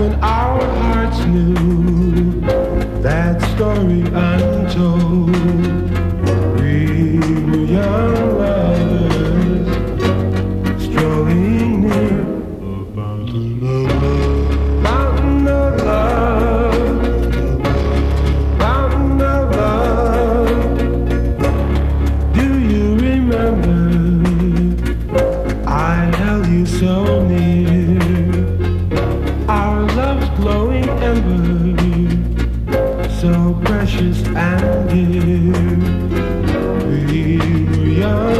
when our hearts knew that story untold. precious and dear. We were young.